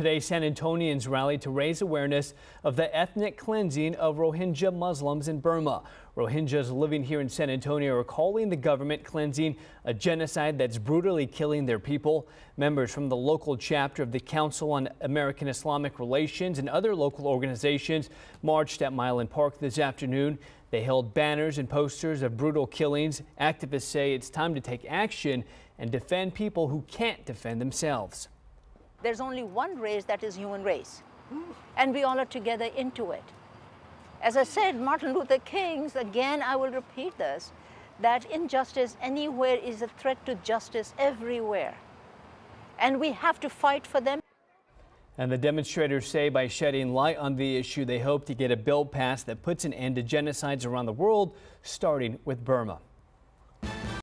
Today, San Antonians rallied to raise awareness of the ethnic cleansing of Rohingya Muslims in Burma. Rohingyas living here in San Antonio are calling the government cleansing a genocide that's brutally killing their people. Members from the local chapter of the Council on American Islamic Relations and other local organizations marched at Milam Park this afternoon. They held banners and posters of brutal killings. Activists say it's time to take action and defend people who can't defend themselves there's only one race that is human race. Hmm. And we all are together into it. As I said, Martin Luther King's, again, I will repeat this, that injustice anywhere is a threat to justice everywhere. And we have to fight for them. And the demonstrators say by shedding light on the issue, they hope to get a bill passed that puts an end to genocides around the world, starting with Burma.